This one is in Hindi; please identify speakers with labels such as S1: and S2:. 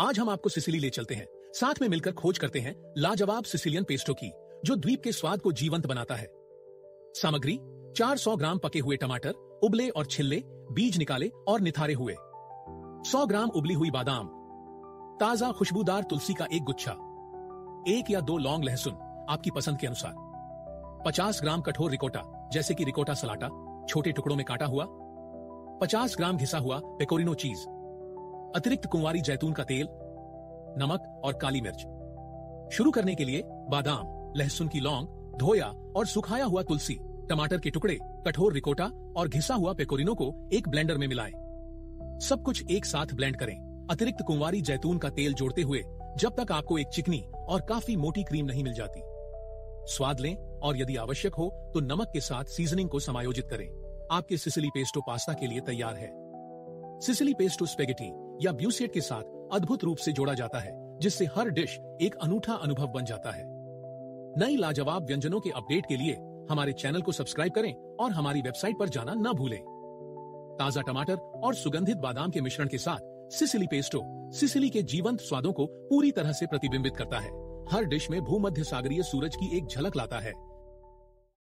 S1: आज हम आपको सिसिली ले चलते हैं। साथ में मिलकर खोज करते हैं लाजवाब सिसिलियन पेस्टो की, जो द्वीप के स्वाद को जीवंत बनाता है। सामग्री 400 ग्राम पके हुए टमाटर, उबले और छिल्ले, बीज निकाले और निथारे हुए। 100 ग्राम उबली हुई बादाम। ताज़ा खुशबूदार तुलसी का एक गुच्छा। एक या दो लौंग लहसुन, आपकी पसंद के अनुसार। 50 ग्राम कठोर रिकोटा, जैसे कि रिकोटा सलाटा, छोटे टुकड़ों में काटा हुआ। 50 ग्राम घिसा हुआ पेकोरिनो चीज़। अतिरिक्त कुंवारी जैतून का तेल, नमक और काली मिर्च। शुरू करने के लिए बादाम, लहसुन की लौंग, धोया और सुखाया हुआ तुलसी, टमाटर के टुकड़े, कठोर रिकोटा और घिसा हुआ पेकोरिनो को एक ब्लेंडर में मिलाएँ। सब कुछ एक साथ ब्लेंड करें। अतिरिक्त कुंवारी जैतून का तेल जोड़ते हुए जब तक आपको एक चिकनी और काफ़ी मोटी क्रीम नहीं मिल जाती। स्वाद लें और यदि आवश्यक हो तो नमक के साथ सीजनिंग को समायोजित करें। आपके सिसिली पेस्टो पास्ता के लिए तैयार है। सिसिली पेस्टो स्पेगेटी या ब्यूसेट के साथ अद्भुत रूप से जोड़ा जाता है, जिससे हर डिश एक अनूठा अनुभव बन जाता है। नई लाजवाब व्यंजनों के अपडेट के लिए हमारे चैनल को सब्सक्राइब करें और हमारी वेबसाइट पर जाना न भूलें। ताज़ा टमाटर और सुगंधित बादाम के मिश्रण के साथ सिसिली पेस्टो, सिसिली के जीवंत स्वादों को पूरी तरह से प्रतिबिंबित करता है। हर डिश में भूमध्य सागरीय सूरज की एक झलक लाता है।